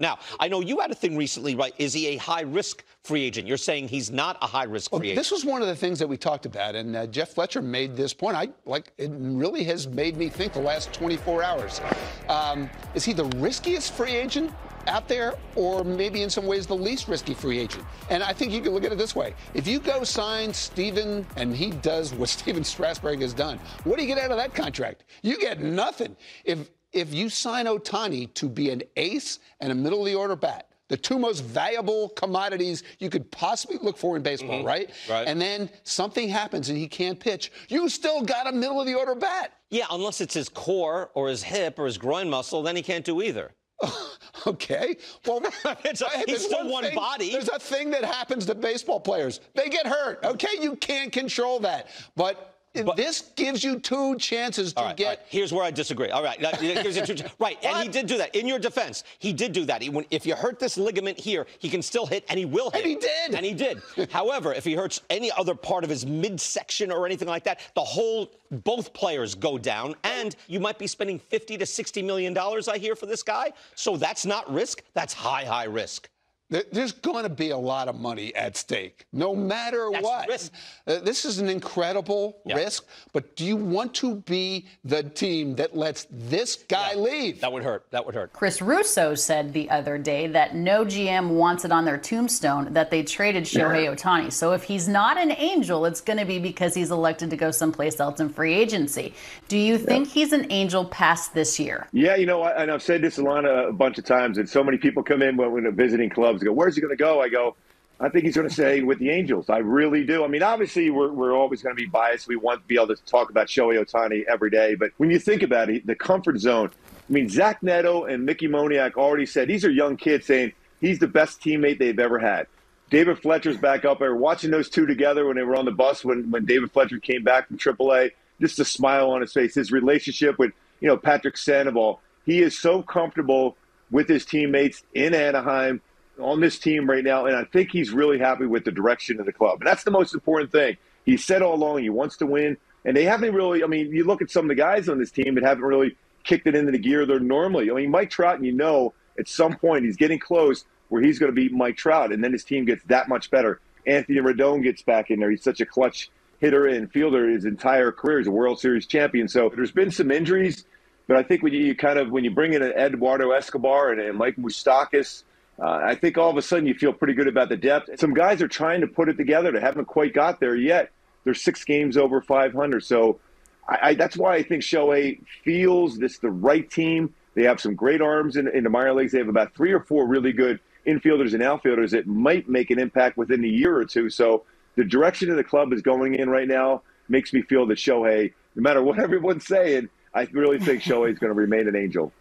Now, I know you had a thing recently, right? Is he a high risk free agent? You're saying he's not a high risk well, free agent. this was one of the things that we talked about, and uh, Jeff Fletcher made this point. I like it really has made me think the last 24 hours. Um, is he the riskiest free agent? out there, or maybe in some ways the least risky free agent. And I think you can look at it this way: if you go sign Stephen, and he does what Stephen Strasburg has done, what do you get out of that contract? You get nothing. If if you sign Ohtani to be an ace and a middle of the order bat, the two most valuable commodities you could possibly look for in baseball, mm-hmm. right? Right. And then something happens and he can't pitch. You still got a middle of the order bat. Yeah, unless it's his core or his hip or his groin muscle, then he can't do either. okay. Well, it's a, he's still one, thing, body. There's a thing that happens to baseball players. They get hurt. Okay, you can't control that. But but, this gives you two chances to right, get. Right. Here's where I disagree. All right, right, and he did do that. In your defense, he did do that. He, when, if you hurt this ligament here, he can still hit, and he will hit. And he did. And he did. However, if he hurts any other part of his midsection or anything like that, the whole both players go down, and you might be spending 50 to 60 million dollars. I hear for this guy. So that's not risk. That's high, high risk. There's going to be a lot of money at stake, no matter That's what. Risk. Uh, this is an incredible yeah. risk, but do you want to be the team that lets this guy yeah. leave? That would hurt. That would hurt. Chris Russo said the other day that no GM wants it on their tombstone that they traded Shohei Ohtani. So if he's not an angel, it's going to be because he's elected to go someplace else in free agency. Do you think yeah. he's an angel past this year? Yeah, you know, and I've said this, Alana, a bunch of times, and so many people come in when, when visiting clubs go, where's he going to go? I go, I think he's going to stay with the Angels. I really do. I mean, obviously, we're, we're always going to be biased. We want to be able to talk about Shohei Ohtani every day. But when you think about it, the comfort zone, I mean, Zach Neto and Mickey Moniak already said these are young kids saying he's the best teammate they've ever had. David Fletcher's back up there. Watching those two together when they were on the bus when, when David Fletcher came back from AAA, just a smile on his face. His relationship with, you know, Patrick Sandoval. He is so comfortable with his teammates in Anaheim on this team right now, and I think he's really happy with the direction of the club. And that's the most important thing. He said all along he wants to win, and they haven't really. I mean, you look at some of the guys on this team that haven't really kicked it into the gear they're normally. I mean, Mike Trout, and you know, at some point he's getting close where he's going to beat Mike Trout, and then his team gets that much better. Anthony Rendon gets back in there. He's such a clutch hitter and fielder his entire career. He's a World Series champion. So there's been some injuries, but I think when you, you kind of when you bring in Eduardo Escobar and, and Mike Moustakas uh, I think all of a sudden you feel pretty good about the depth. Some guys are trying to put it together. They haven't quite got there yet. They're six games over 500. So I, I, that's why I think Shohei feels this the right team. They have some great arms in, in the minor leagues. They have about three or four really good infielders and outfielders that might make an impact within a year or two. So the direction of the club is going in right now makes me feel that Shohei, no matter what everyone's saying, I really think Shohei is going to remain an angel.